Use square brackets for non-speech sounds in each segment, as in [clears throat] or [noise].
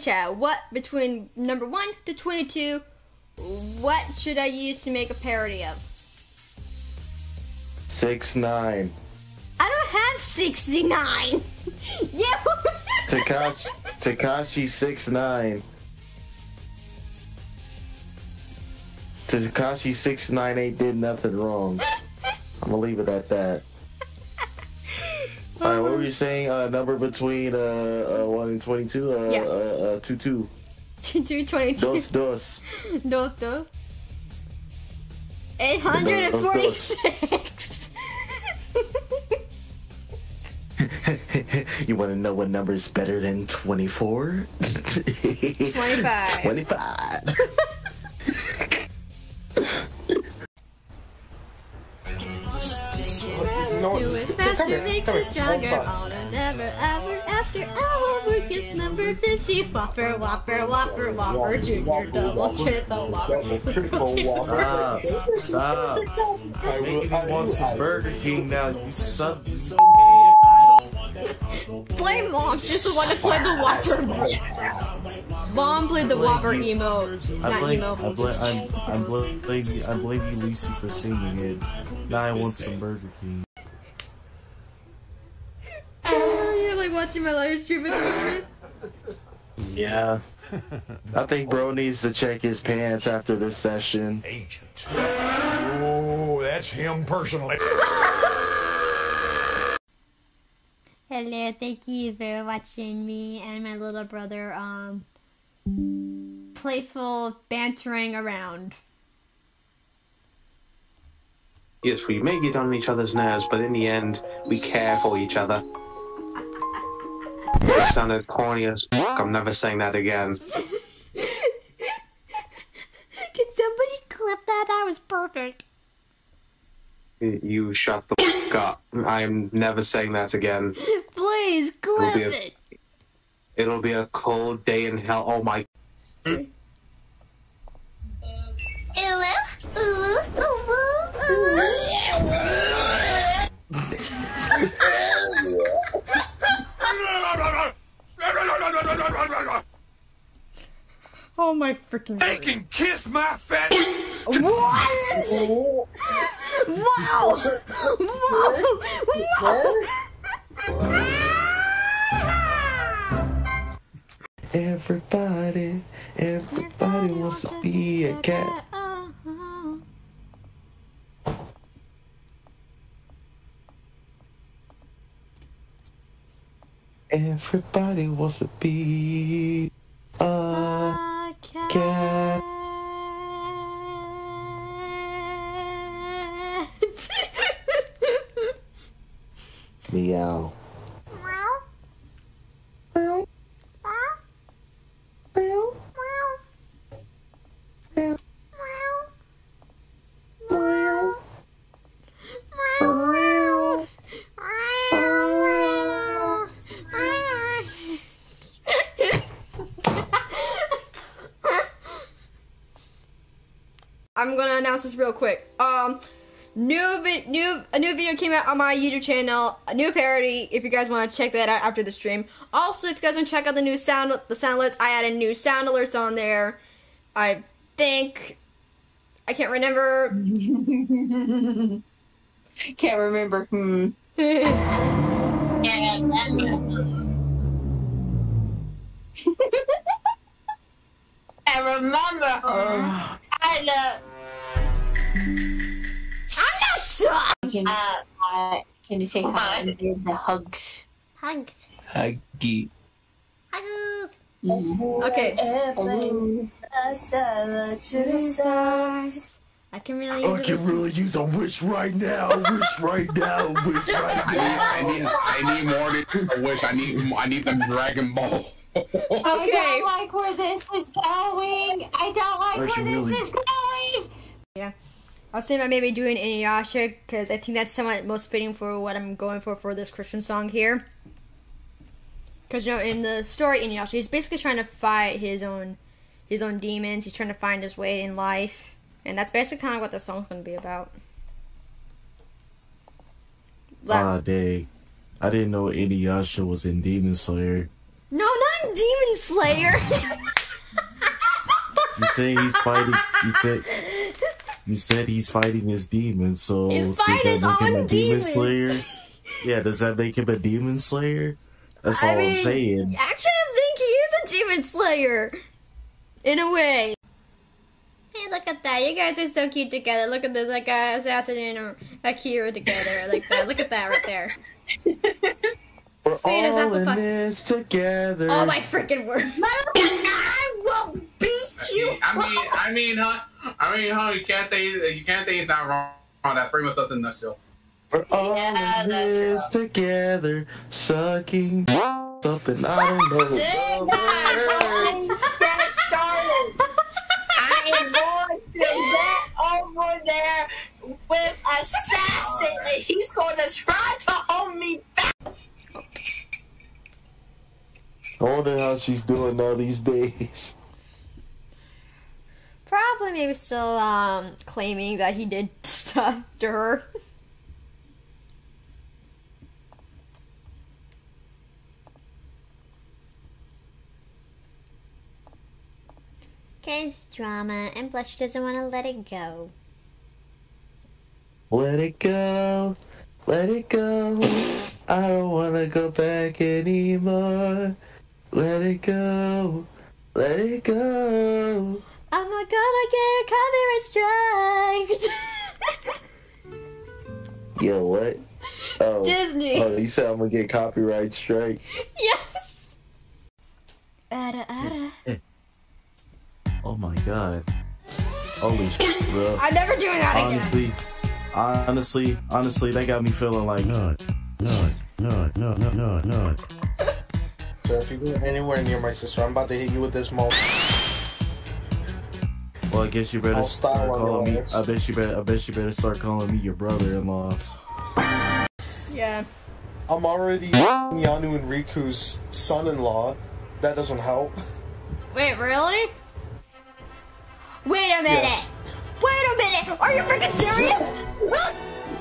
chat. What between number one to twenty-two? What should I use to make a parody of? Six nine. I don't have sixty-nine. [laughs] yeah. Tekashi Tekashi six nine. Tekashi six nine eight did nothing wrong. I'm gonna leave it at that. All right, what were you saying? Uh, number between uh, uh one and twenty two. Uh, Yeah. uh, uh, two two. Two twenty-two. [laughs] Dos dos. Dos dos. Eight hundred and forty-six. [laughs] you want to know what number is better than twenty four? [laughs] 25. 25. Faster, makes us stronger. On and never, ever, after hour, we're just number 50. Whopper, whopper, whopper, whopper, junior, double, triple, whopper, triple, Stop. Stop. You want some Burger King now, you suck. Blame mom, she's the one that played the whopper. Mom played the whopper emote, I not blame, emo. I blame, I'm, I'm blaming, I blame you, Lucy, for singing it. Now I want some Burger King. You're like watching my live stream at the moment. Yeah. I think bro needs to check his pants after this session. Agent. Oh, that's him personally. Hello, thank you for watching me and my little brother, um, playful bantering around. Yes, we may get on each other's nerves, but in the end, we care for each other. It sounded corny as fuck. I'm never saying that again. [laughs] Can somebody clip that? That was perfect. You shut the fuck up. I'm never saying that again. Please clip be a- it. It'll be a cold day in hell. Oh my. Freaking They can kiss my fat. What? Wow! Wow! Everybody, everybody wants to be a cat. Everybody wants to be a cat. Meow. I'm gonna announce this real quick. Um, new vi- new a new video came out on my YouTube channel, a new parody. If you guys want to check that out after the stream. Also, if you guys want to check out the new sound the sound alerts, I added new sound alerts on there. I think I can't remember. [laughs] Can't remember. Hmm. [laughs] [laughs] I remember her. I love. I'm not sorry. Can, uh, can you say hi and give the hugs? Hugs. Huggy. Hugs. Mhm. Okay. I can really use I can as- really use a wish right now. Wish right now. Wish right now. I need, I need more than a wish. I need, I need the Dragon Ball. okay. I don't like where this is going. I don't like I where this really- is going. Yeah. I was thinking about maybe doing Inuyasha because I think that's somewhat most fitting for what I'm going for for this Christian song here. Because you know, in the story Inuyasha, he's basically trying to fight his own his own demons. He's trying to find his way in life, and that's basically kind of what the song's going to be about. Ah, dang. I didn't know Inuyasha was in Demon Slayer. no, not in Demon Slayer. [laughs] You say he's fighting. You said you said he's fighting his demons. So He's does fighting that make him a demon demons. slayer? [laughs] Yeah, does that make him a demon slayer? That's all I I mean, am saying. Actually, I think he is a demon slayer. In a way. Hey, look at that. You guys are so cute together. Look at this, like a assassin and a, a hero together. Like that. Look at that right there. [laughs] We're Sweet all apple in pie. this together. Oh my freaking word. [laughs] I will beat you. I mean, I mean, huh? I mean, huh? You can't say you can't say he's not wrong. That's pretty much us in a nutshell. We're all Yeah, in this together, sucking something I don't know. Get it started. I am going to get over there with assassin, and he's going to try to hold me back. I wonder how she's doing now these days. Probably maybe still um claiming that he did [laughs] stuff to her. Cause drama and Blush doesn't want to let it go. Let it go, let it go. I don't wanna go back anymore. Let it go, let it go. I'm not gonna get a copyright striked. [laughs] Yo, what? Oh, Disney. oh, you said I'm gonna get copyright strike. yes. Ada, ada. Eh, eh. Oh my god. Holy shit, bro. I'm never doing that again. Honestly, honestly, honestly, that got me feeling like Nut, nut, nut, nut, nut, nut, nut. So if you go anywhere near my sister, I'm about to hit you with this mo. Well, I guess you better I'll start calling me. I bet you better. I bet you better start calling me your brother-in-law. Yeah. I'm already Yanu and Ryku's son-in-law. That doesn't help. Wait, really? Wait a minute. Yes. Wait a minute. Are you freaking serious?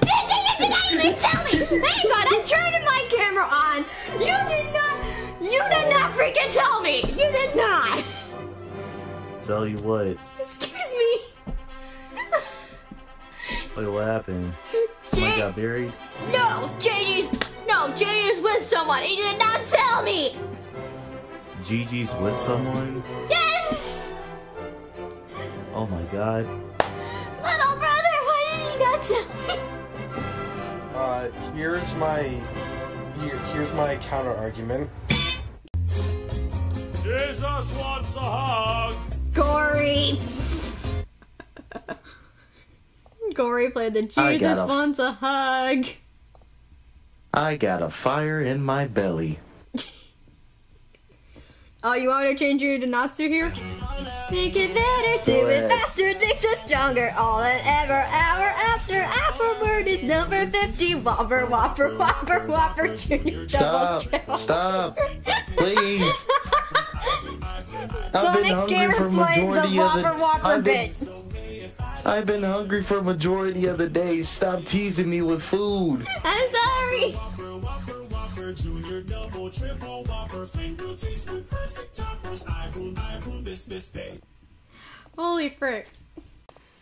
Did you did not even tell me? Hang on, I turned my camera on. You did not. You did not freaking tell me. You did not. Tell you what. Excuse me. Wait, what happened? Someone Jay, got buried? no, JD's. No, JD's with someone. He did not tell me. GG's with someone? Yes. Oh my god. Little brother, why did he not tell me? Uh, here's my here, here's my counter argument. Jesus wants a hug. Gory. Gory played the Jesus wants a hug. I got a fire in my belly. [laughs] Oh, you want me to change your to Natsu here? Make it better, do it faster, makes it stronger. All and ever, hour after. Apple Bird is number 50. Whopper, whopper, whopper, whopper, junior double Stop! Stop! Please! [laughs] I've Sonic Gamer for played the Whopper the. Whopper bit. I've been hungry for a majority of the day. Stop teasing me with food. I'm sorry. Holy frick.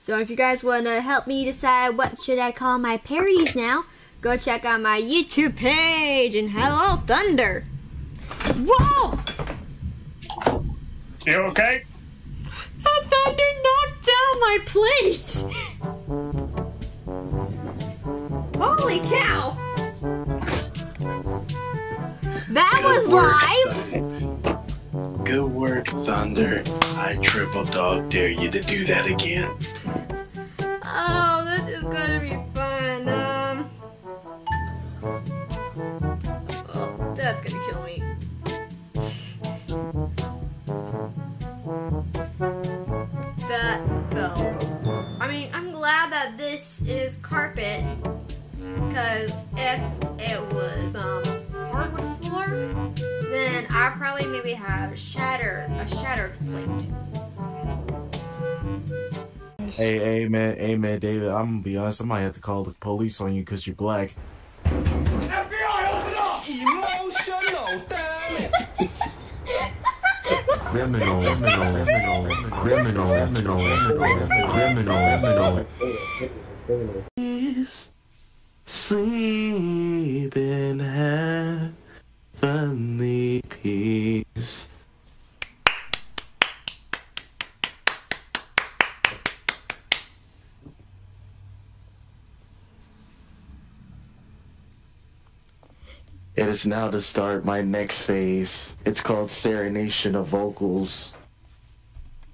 So if you guys want to help me decide what should I call my parodies now, go check out my YouTube page and Hello Thunder. Whoa! You okay? That thunder knocked down my plate! Holy cow! That was live! Good work, Thunder. I triple dog dare you to do that again. Oh, this is gonna be fun. Um. Oh, that's gonna kill me. Because if it was um hardwood floor, then I probably maybe have shattered a shattered plate. Hey, hey, man, hey, man, David. I'm gonna be honest. I might have to call the police on you because you're black. FBI, open up! Emotional, damn it! criminal, criminal, criminal, criminal, criminal, criminal. Sleep in heavenly peace. It is now to start my next phase. It's called Serenation of Vocals.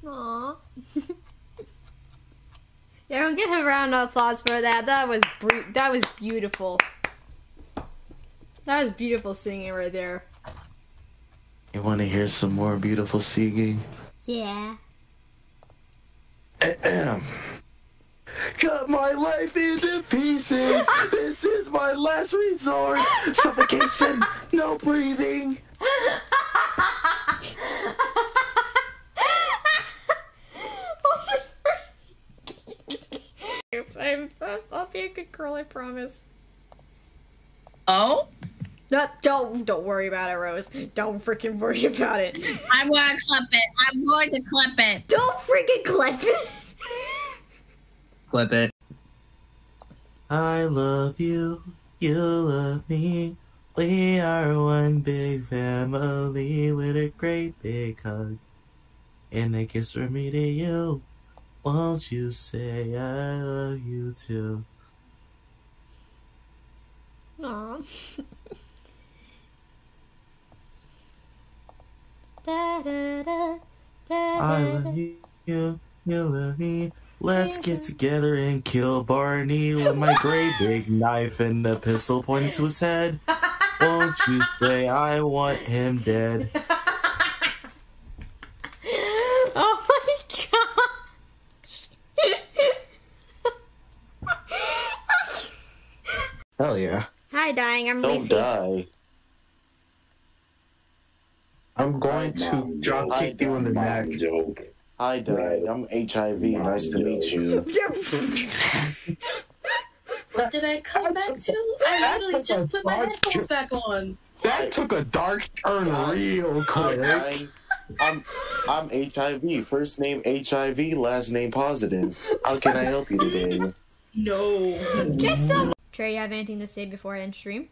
Aww. yeah, we'll give him a round of applause for that. That was bru- that was beautiful. That was beautiful singing right there. You want to hear some more beautiful singing? Yeah. Ahem. Cut my life into pieces. [laughs] this is my last resort. Suffocation, no breathing. [laughs] I'm, I'll be a good girl, I promise. Oh? No, don't don't worry about it, Rose. Don't freaking worry about it. I'm going to clip it. I'm going to clip it. Don't freaking clip it. Clip it. I love you, you love me. We are one big family with a great big hug. And a kiss from me to you. Won't you say I love you too? Aw. [laughs] da, da, da, da, I love you, you, you love me. Let's get together and kill Barney with my great big knife and a pistol pointed to his head. Won't you say I want him dead? [laughs] Oh my god. [laughs] Hell yeah. Hi, dying. I'm Don't Lucy. die. I'm going to drop kick you in the neck. Hi, Dad. I'm HIV. Nice to meet you. [laughs] [laughs] What did I come back to? I literally just put my headphones back on. That took a dark turn real quick. I'm, I'm, I'm HIV. First name HIV, last name positive. How can I help you today? [laughs] No. Get some. Traye, you have anything to say before I end stream?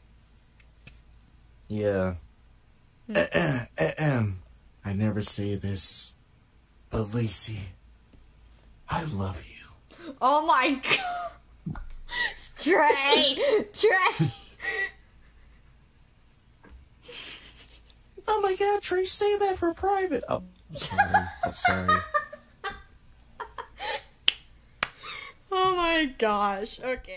Yeah. Hmm. [clears throat] Ahem. I never say this, but Lacey, I love you. Oh my god. Traye! Traye! Oh my god, Traye, say that for private. Oh, sorry. I'm sorry. [laughs] Oh my gosh. Okay.